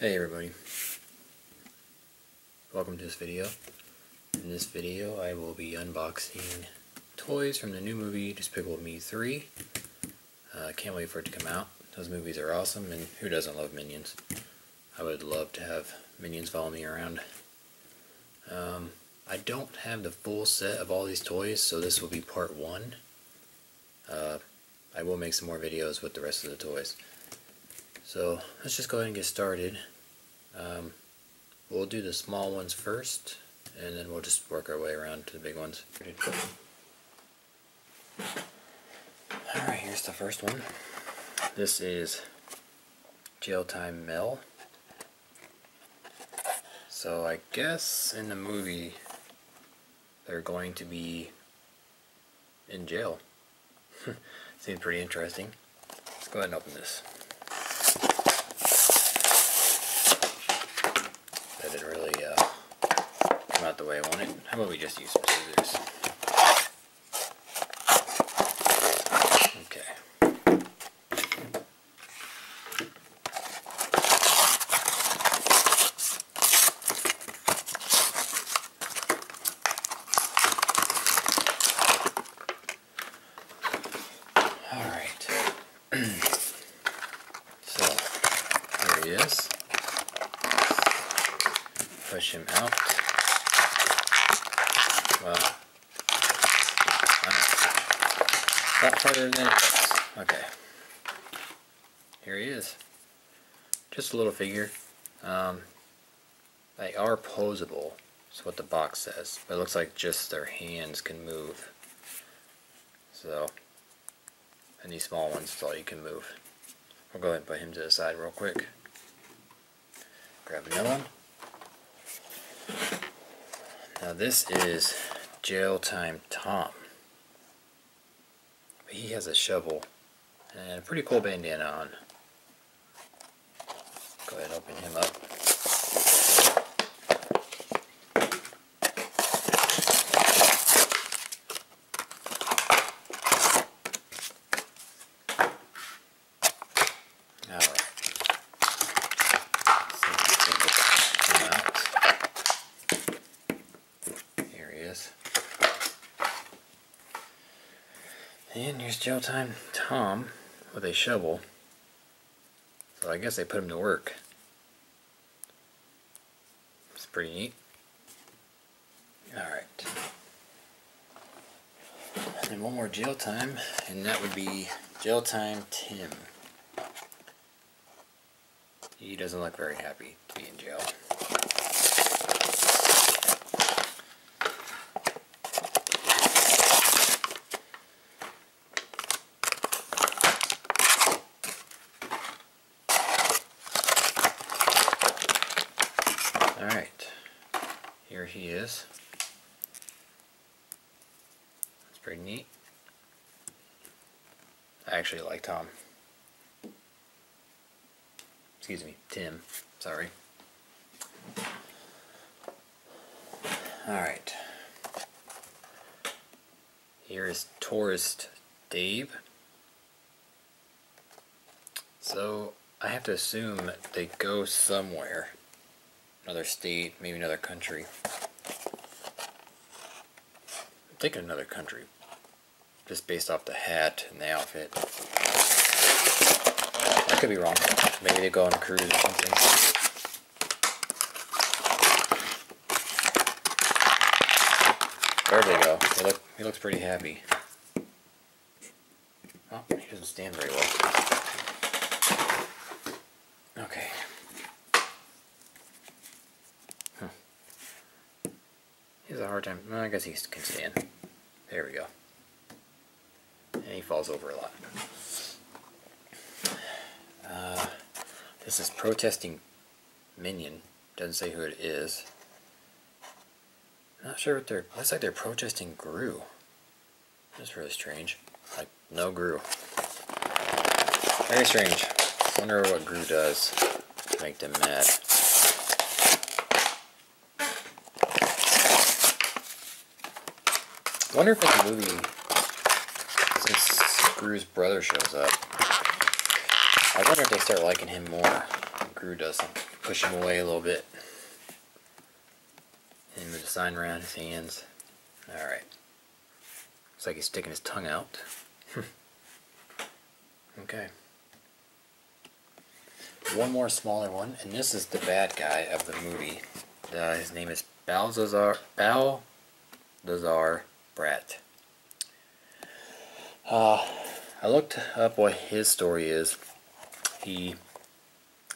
Hey everybody. Welcome to this video. In this video I will be unboxing toys from the new movie Despicable Me 3. I uh, can't wait for it to come out. Those movies are awesome and who doesn't love Minions? I would love to have Minions follow me around. Um, I don't have the full set of all these toys so this will be part 1. Uh, I will make some more videos with the rest of the toys. So let's just go ahead and get started. Um, we'll do the small ones first, and then we'll just work our way around to the big ones. Alright, here's the first one. This is Jail Time Mel. So I guess in the movie they're going to be in jail. Seems pretty interesting. Let's go ahead and open this. Didn't really uh, come out the way I wanted. How about we just use some scissors? Okay. Alright. so, here he is push him out. Well, a lot harder than it looks. Okay. Here he is. Just a little figure. Um, they are posable, is what the box says. But it looks like just their hands can move. So, and these small ones, is all you can move. We'll go ahead and put him to the side real quick. Grab another one. Now this is Jail Time Tom. He has a shovel and a pretty cool bandana on. Go ahead and open him up. Jail Time Tom with a shovel. So I guess they put him to work. It's pretty neat. Alright. And one more jail time, and that would be Jail Time Tim. He doesn't look very happy to be in jail. Alright, here he is. That's pretty neat. I actually like Tom. Excuse me, Tim. Sorry. Alright. Here is Tourist Dave. So, I have to assume they go somewhere another state, maybe another country. I'm another country, just based off the hat and the outfit. I could be wrong. Maybe they go on a cruise or something. There they go. He, look, he looks pretty happy. Oh, he doesn't stand very well. Okay. He has a hard time. Well, I guess he can stand. There we go. And he falls over a lot. Uh, this is protesting minion. Doesn't say who it is. Not sure what they're. Looks like they're protesting Gru. That's really strange. Like no Gru. Very strange. Wonder what Gru does to make them mad. Wonder if the movie, since Gru's brother shows up, I wonder if they start liking him more. Gru does push him away a little bit. And the sign around his hands. Alright. Looks like he's sticking his tongue out. okay. One more smaller one, and this is the bad guy of the movie. Uh, his name is Balthazar, Balthazar Bratt. Uh, I looked up what his story is. He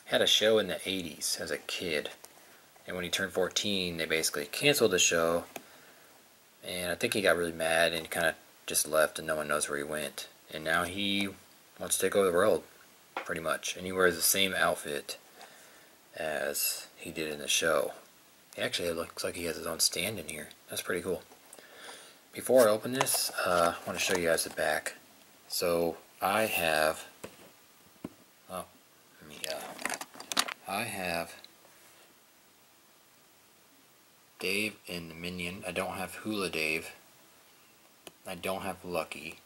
had a show in the 80s as a kid. And when he turned 14, they basically canceled the show. And I think he got really mad and kind of just left and no one knows where he went. And now he wants to take over the world, pretty much. And he wears the same outfit as he did in the show. He actually looks like he has his own stand in here. That's pretty cool. Before I open this, uh, I want to show you guys the back. So I have, oh, let me, uh, I have Dave and the Minion. I don't have Hula Dave. I don't have Lucky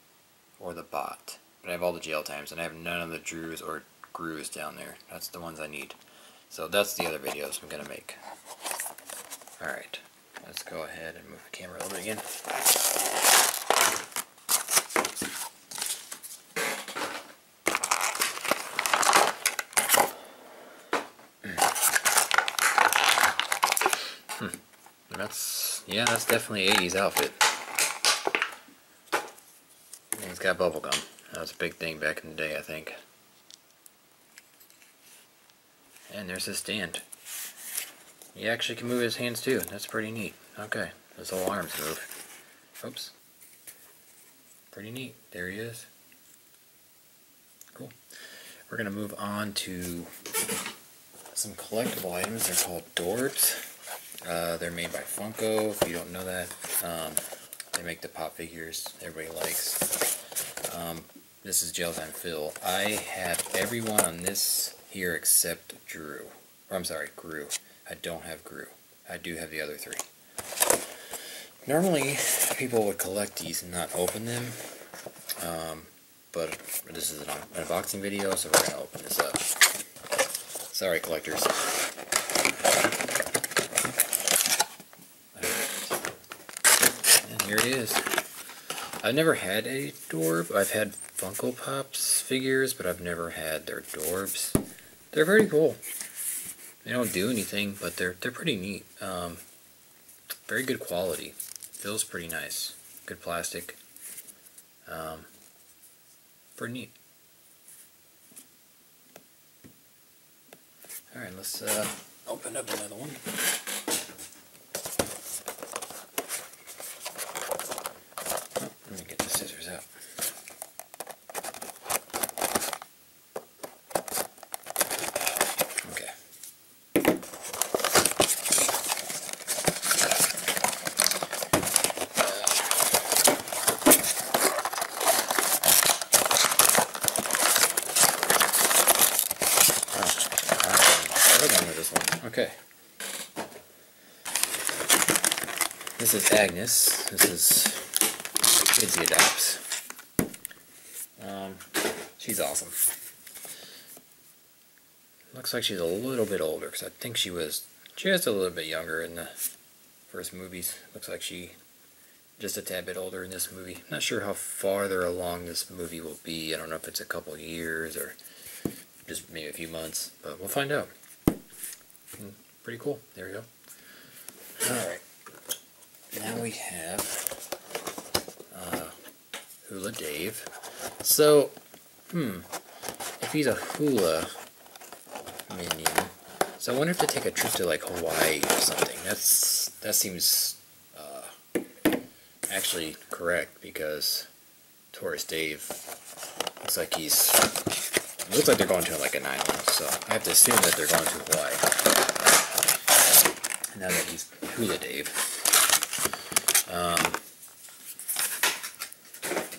or the Bot. But I have all the jail times and I have none of the Drus or Grus down there. That's the ones I need. So that's the other videos I'm going to make. Alright, let's go ahead and move the camera over again. Hmm. That's, yeah, that's definitely 80s outfit. And it's got bubble gum. That was a big thing back in the day, I think. And there's his stand. He actually can move his hands too. That's pretty neat. Okay, his whole arms move. Oops. Pretty neat. There he is. Cool. We're going to move on to some collectible items. They're called Dorbz. Uh, they're made by Funko, if you don't know that. Um, they make the pop figures everybody likes. Um, this is Jail Phil. I have everyone on this here except Dru. Or I'm sorry, Gru. I don't have Gru. I do have the other three. Normally, people would collect these and not open them. Um, but this is an unboxing video, so we're going to open this up. Sorry, collectors. And here it is. I've never had a Dorb. I've had Funko Pops figures, but I've never had their Dorbz. They're very cool. They don't do anything, but they're they're pretty neat. Um, very good quality. Feels pretty nice. Good plastic. Um, pretty neat. Alright, let's uh, open up another one. Oh, let me get the scissors out. Okay. Okay. This. This is kids he adopts. Um, she's awesome. Looks like she's a little bit older because I think she was just a little bit younger in the first movies. Looks like she just a tad bit older in this movie. Not sure how farther along this movie will be. I don't know if it's a couple years or just maybe a few months, but we'll find out. Hmm, pretty cool. There we go. Alright. Now we have uh, Hula Dave. So, hmm, if he's a hula minion, so I wonder if they take a trip to like Hawaii or something. That's that seems uh, actually correct because Tourist Dave looks like he's looks like they're going to like an island. So I have to assume that they're going to Hawaii. Now that he's Hula Dave. Um,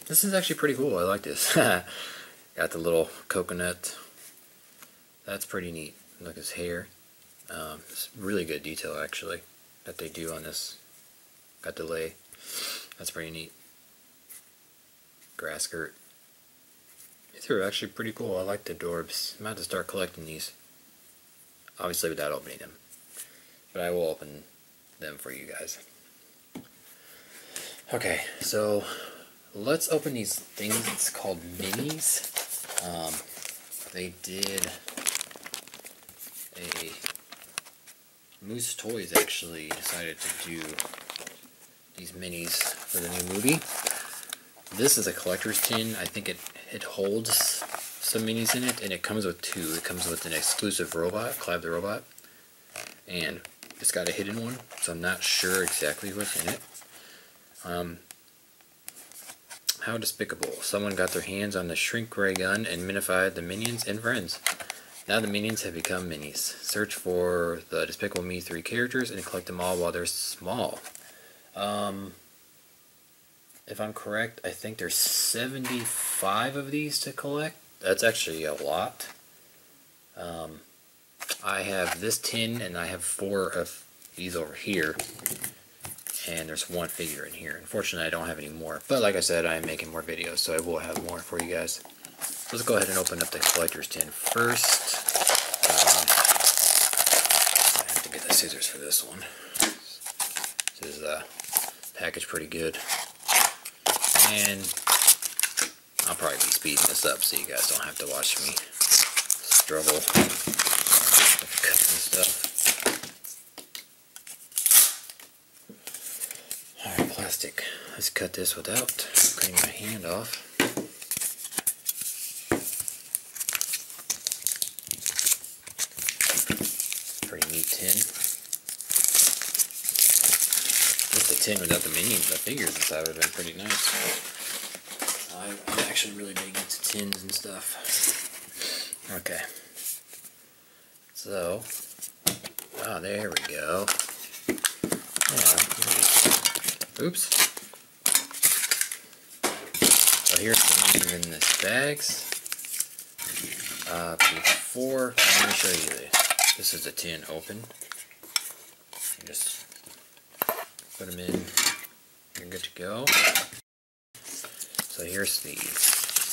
this is actually pretty cool. I like this. Got the little coconut. That's pretty neat. Look at his hair. Um, it's really good detail actually that they do on this. Got delay. That's pretty neat. Grass skirt. These are actually pretty cool. I like the Dorbz. I'm about to start collecting these. obviously without opening them. But I will open them for you guys. Okay, so let's open these things. It's called Mineez. Um, they did a Moose Toys actually decided to do these Mineez for the new movie. This is a collector's tin. I think it it holds some Mineez in it, and it comes with two. It comes with an exclusive robot, Clive the Robot, and it's got a hidden one, so I'm not sure exactly what's in it. Um, how despicable. Someone got their hands on the shrink ray gun and minified the minions and friends. Now the minions have become Mineez. Search for the Despicable Me 3 characters and collect them all while they're small. Um, if I'm correct, I think there's 75 of these to collect. That's actually a lot. Um, I have this tin and I have four of these over here. And there's one figure in here. Unfortunately, I don't have any more. But like I said, I am making more videos, so I will have more for you guys. Let's go ahead and open up the collector's tin first. Um, I have to get the scissors for this one. This is uh, packaged pretty good. And I'll probably be speeding this up so you guys don't have to watch me struggle with cutting stuff. Alright, plastic. Let's cut this without cutting my hand off. Pretty neat tin. Just the tin without the minions, the figures inside would have been pretty nice. I'm actually really big into tins and stuff. Okay. So, ah, there we go. Yeah. Oops. So here's the ones in this bags. Uh, before, let me show you this. This is a tin open. You just put them in. You're good to go. So here's the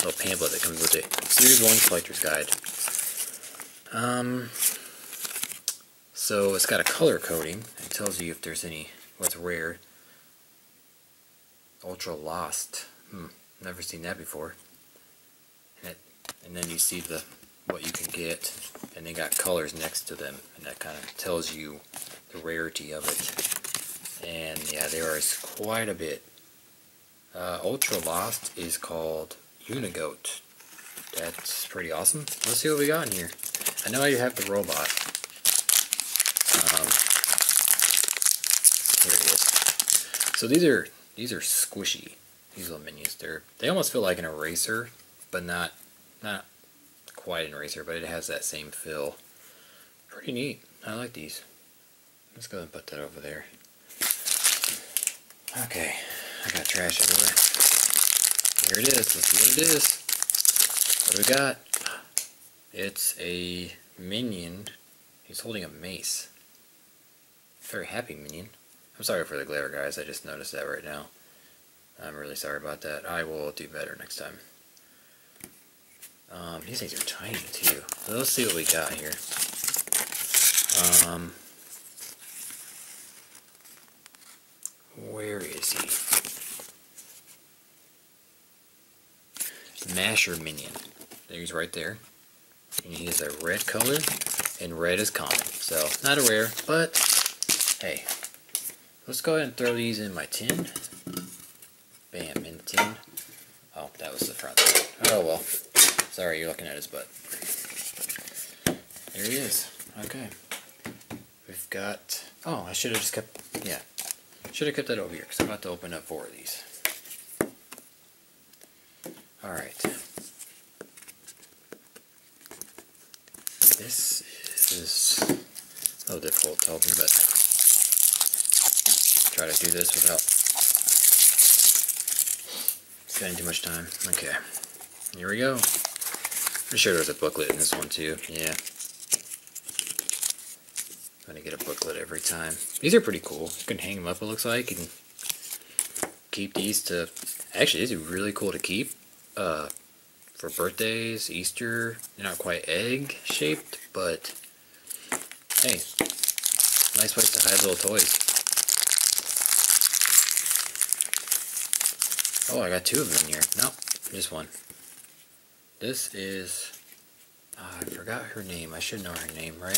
little pamphlet that comes with it. Series 1 Collector's Guide. Um, so it's got a color coding. It tells you if there's any, what's rare. Ultra Lost. Hmm, never seen that before. And, it, and then you see the what you can get, and they got colors next to them, and that kind of tells you the rarity of it. And yeah, there is quite a bit. Uh, Ultra Lost is called Unigoat. That's pretty awesome. Let's see what we got in here. I know you have the robot. Um, here it is. So these are these are squishy. These little minions. They're they almost feel like an eraser, but not not quite an eraser, but it has that same feel. Pretty neat. I like these. Let's go and put that over there. Okay, I got trash everywhere. Here it is. Let's see what it is. What do we got? It's a minion. He's holding a mace. Very happy minion. I'm sorry for the glare, guys. I just noticed that right now. I'm really sorry about that. I will do better next time. Um, these things are tiny too. So let's see what we got here. Um, where is he? Masher Minion. There he's right there. And he is a red color, and red is common. So, not a rare, but hey. Let's go ahead and throw these in my tin. Bam, in the tin. Oh, that was the front. Oh well. Sorry, you're looking at his butt. There he is. Okay. We've got... Oh, I should have just kept... Yeah. Should have kept that over here, because I'm about to open up four of these. Alright. This is a little difficult to open, but try to do this without spending too much time. Okay. Here we go. Pretty sure there's a booklet in this one too. Yeah. I'm gonna get a booklet every time. These are pretty cool. You can hang them up, it looks like. and keep these to... Actually, these are really cool to keep. Uh, for birthdays, Easter. They're not quite egg-shaped, but Hey, nice place to hide little toys. Oh, I got two of them in here. Nope, just one. This is... Oh, I forgot her name. I should know her name, right?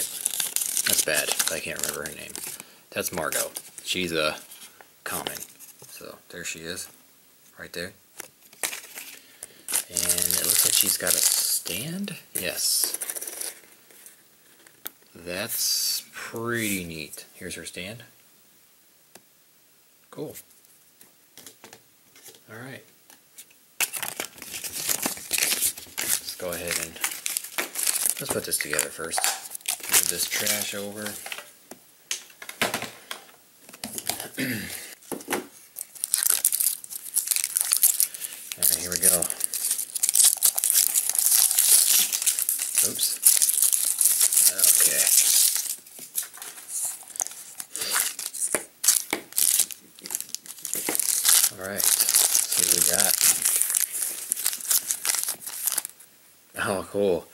That's bad. I can't remember her name. That's Margo. She's a common. So, there she is. Right there. And it looks like she's got a stand? Yes. That's pretty neat. Here's her stand. Cool. Alright. Let's go ahead and let's put this together first. Move this trash over. Alright, here we go. Oops. Okay. Alright, see what we got. Oh, cool.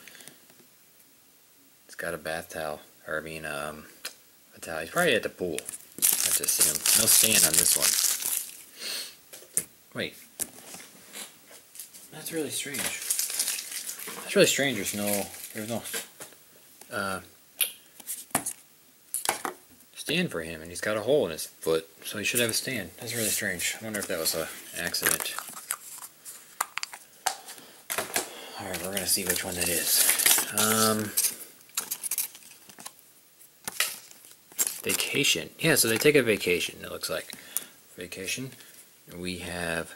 It's got a bath towel. Or, I mean, um, probably at the pool. I just see him. No stand on this one. Wait. That's really strange. That's really strange. There's no, there's no, uh, stand for him, and he's got a hole in his foot, so he should have a stand. That's really strange. I wonder if that was a accident. Alright, we're gonna see which one that is. Um, vacation. Yeah, so they take a vacation, it looks like. Vacation. We have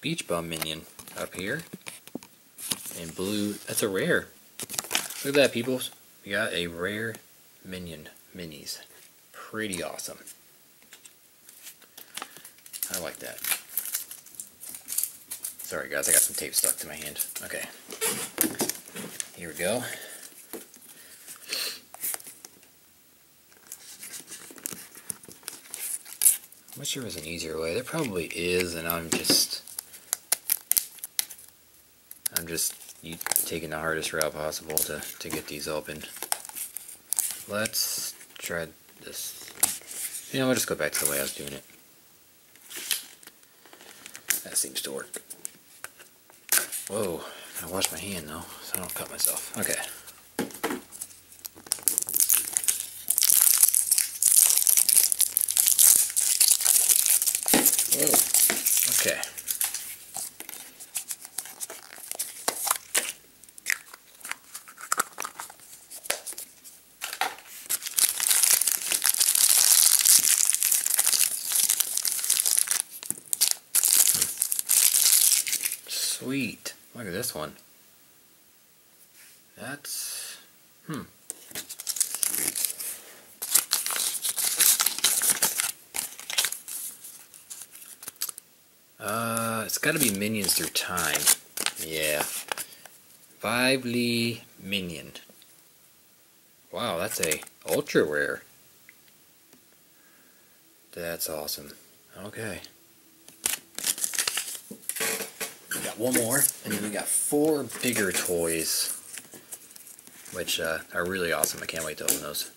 Beach Bum Minion up here. And blue, that's a rare. Look at that, people. We got a rare Minion Mineez. Pretty awesome. I like that. Sorry guys, I got some tape stuck to my hand. Okay. Here we go. I wish there was an easier way. There probably is, and I'm just... I'm just taking the hardest route possible to, to get these opened. Let's try this. You know, we'll just go back to the way I was doing it. That seems to work. Whoa, I wash my hand though, so I don't cut myself. Okay. Okay. Sweet. Look at this one. That's... Hmm. Uh, it's got to be Minions Through Time. Yeah. Vively Minion. Wow, that's a ultra rare. That's awesome. Okay. We got one more, and then we got four bigger toys, which uh, are really awesome. I can't wait to open those.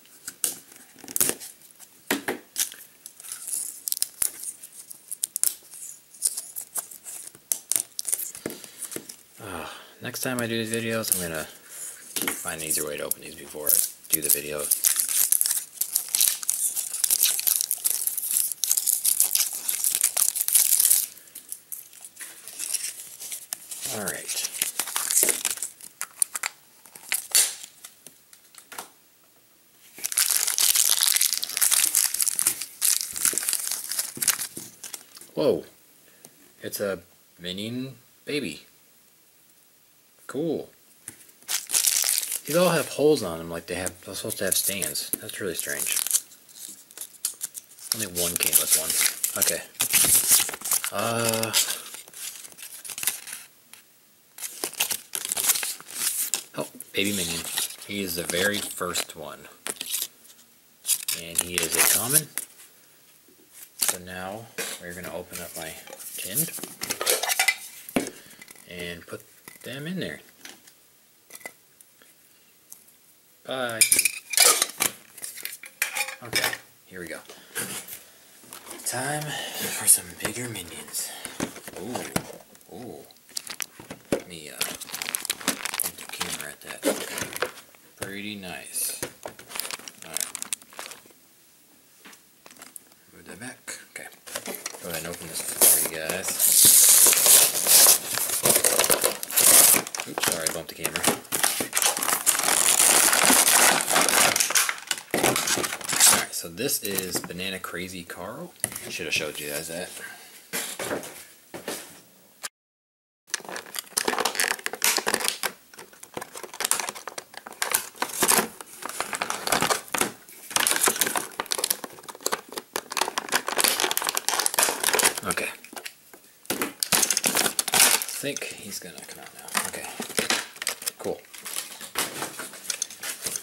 Uh, next time I do these videos, I'm going to find an easier way to open these before I do the video. Alright. Whoa. It's a minion baby. Cool. These all have holes on them like they have they're supposed to have stands. That's really strange. Only one came with one. Okay. Uh Oh, baby minion. He is the very first one. And he is a common. So now we're going to open up my tin and put them in there. Bye. Okay, here we go. Time for some bigger minions. Ooh, ooh. Let me uh, point the camera at that. Pretty nice. Alright. Move that back. Okay. Go ahead and open this for you guys. Oops, sorry, I bumped the camera. Alright, so this is Banana Crazy Carl. Should have showed you guys that. Okay. I think he's gonna come out now. Okay. Cool.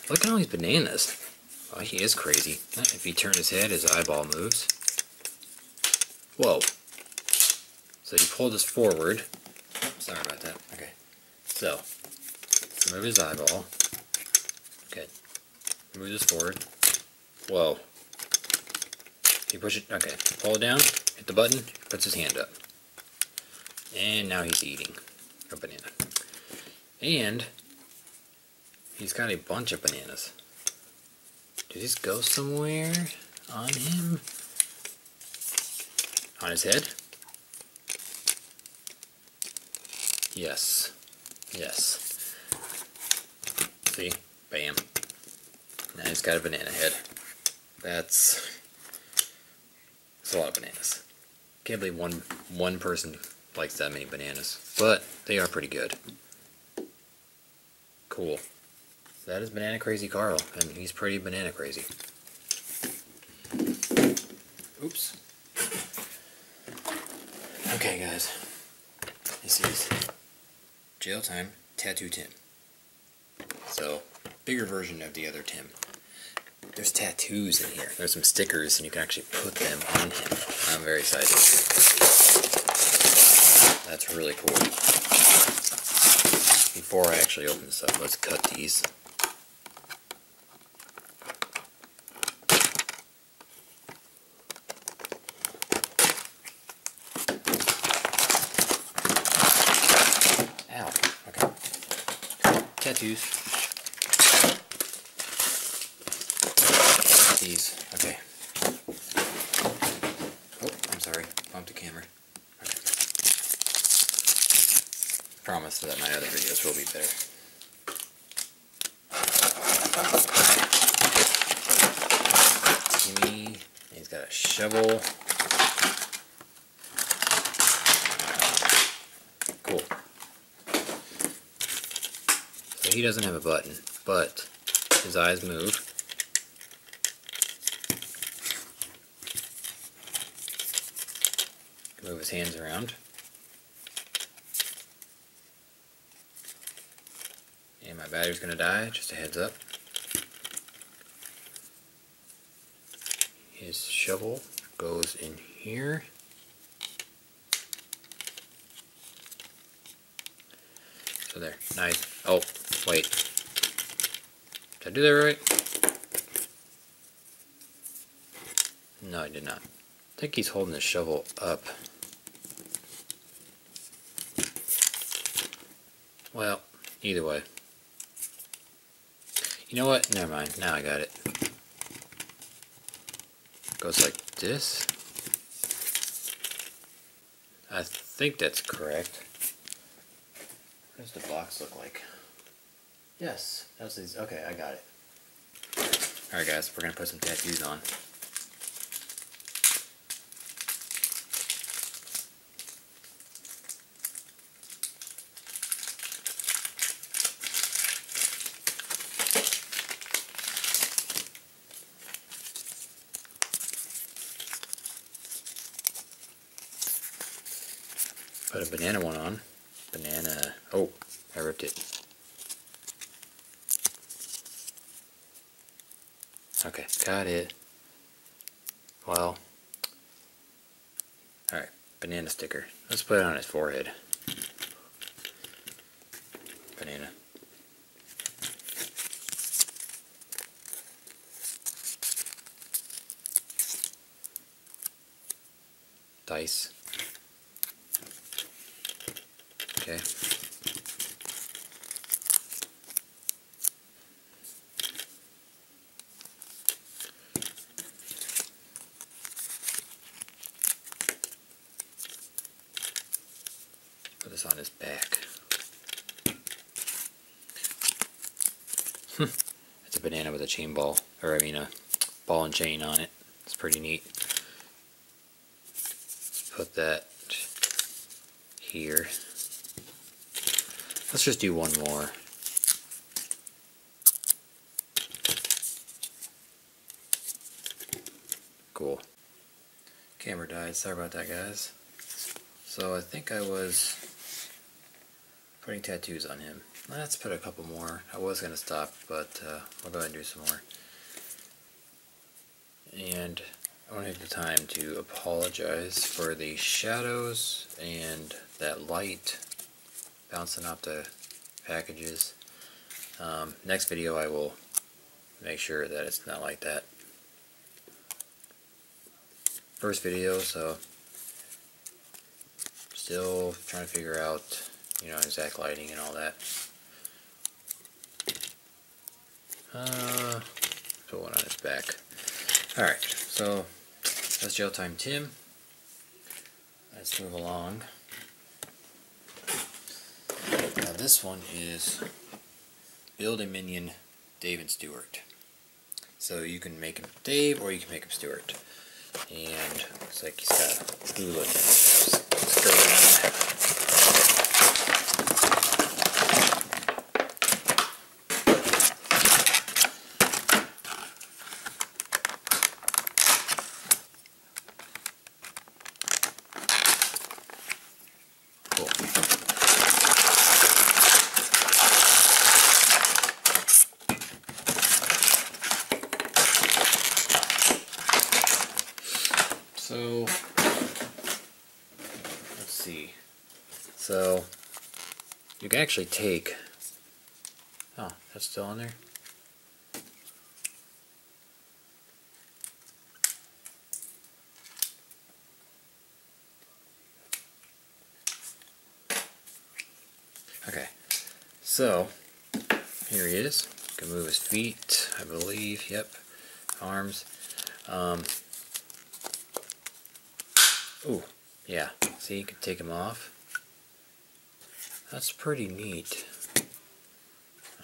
Look at all these bananas. Oh, he is crazy. If he turns his head, his eyeball moves. Whoa. So he pulled this forward. Sorry about that. Okay. So, move his eyeball. Okay. Move this forward. Whoa. You push it. Okay. Pull it down. Hit the button. Puts his hand up. And now he's eating a banana. And he's got a bunch of bananas. Did these go somewhere on him? On his head? Yes. Yes. See? Bam. Now he's got a banana head. That's, that's a lot of bananas. Can't believe one one person likes that many bananas. But they are pretty good. Cool. That is Banana Crazy Carl, and he's pretty banana crazy. Oops. Okay, guys. This is Jail Time Tattoo Tim. So, bigger version of the other Tim. There's tattoos in here. There's some stickers, and you can actually put them on him. I'm very excited. That's really cool. Before I actually open this up, let's cut these. Ow. Okay. Tattoos. These. Okay. Oh, I'm sorry. Bumped the camera. Okay. Promise that my other videos will be better. Timmy. He's got a shovel. Cool. So he doesn't have a button, but his eyes move. Move his hands around. And my battery's gonna die, just a heads up. His shovel goes in here. So there, nice. Oh, wait. Did I do that right? No, I did not. I think he's holding the shovel up. Well, either way. You know what? Never mind. Now I got it. Goes like this. I think that's correct. What does the box look like? Yes, that's these. Okay, I got it. Alright guys, we're gonna put some tattoos on. Put a banana one on. Banana. Oh, I ripped it. got it. Well, alright, banana sticker. Let's put it on his forehead. Banana. Dice. This on his back. Hmm. it's a banana with a chain ball, or I mean a ball and chain on it. It's pretty neat. Let's put that here. Let's just do one more. Cool. Camera died, sorry about that guys. So I think I was putting tattoos on him. Let's put a couple more. I was going to stop, but uh, we'll go ahead and do some more. And I want to take the time to apologize for the shadows and that light bouncing off the packages. Um, next video I will make sure that it's not like that. First video, so still trying to figure out, you know, exact lighting and all that. Uh, put one on his back. Alright, so that's Jail Time Tim. Let's move along. Now this one is Build a Minion Dave and Stuart. So you can make him Dave or you can make him Stuart. And looks like he's got hula skirt So, let's see. So, you can actually take. Oh, that's still on there? Okay, so here he is. Can move his feet, I believe. Yep, arms. Um, ooh, yeah. See, you can take him off. That's pretty neat.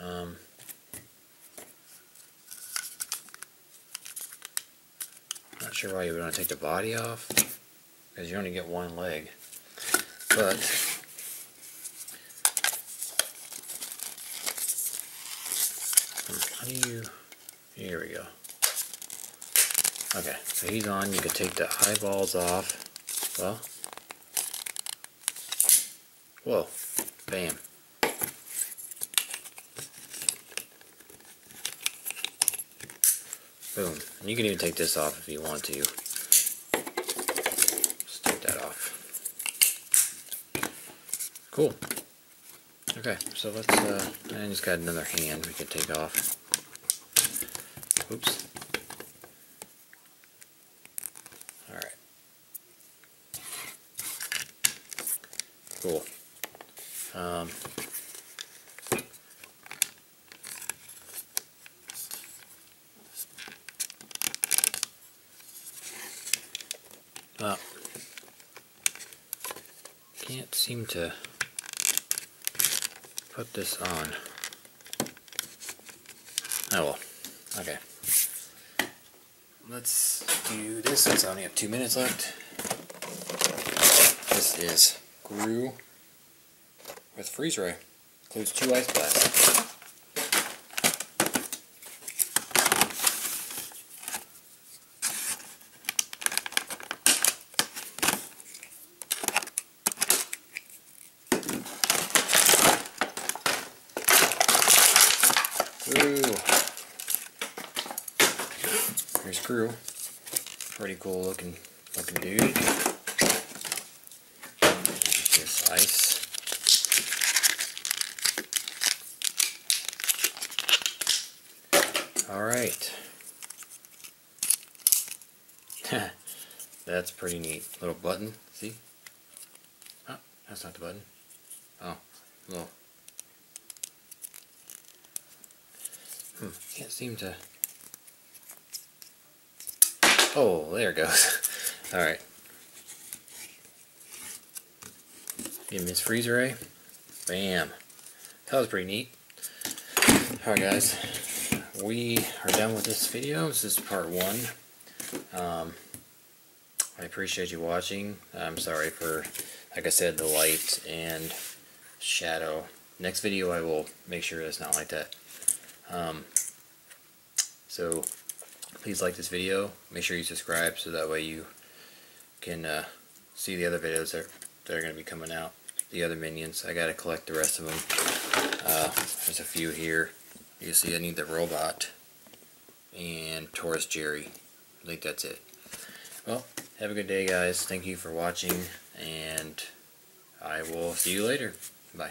Um, not sure why you would want to take the body off, because you only get one leg. But How do you... Here we go. Okay, so he's on. You can take the eyeballs off. Well. Whoa. Bam. Boom. And you can even take this off if you want to. Just take that off. Cool. Okay, so let's, uh, and he's got another hand we can take off. Oops. Cool. Um, can't seem to put this on. Oh well. Okay. Let's do this since I only have two minutes left. This is Gru with freeze ray. Includes two ice blasts. Ooh. Here's Gru. Pretty cool looking looking dude. This ice. Alright. That's pretty neat. Little button, see? Oh, that's not the button. Oh, little. Hmm, can't seem to. Oh, there it goes. Alright. You Miss Freezer Ray. Bam. That was pretty neat. Alright guys, we are done with this video. This is part one. Um, appreciate you watching. I'm sorry for, like I said, the light and shadow. Next video I will make sure it's not like that. Um, so please like this video. Make sure you subscribe so that way you can uh, see the other videos that, that are going to be coming out. The other minions. I got to collect the rest of them. Uh, there's a few here. You see I need the robot and Tourist Jerry. I think that's it. Well, have a good day guys. Thank you for watching and I will see you later. Bye.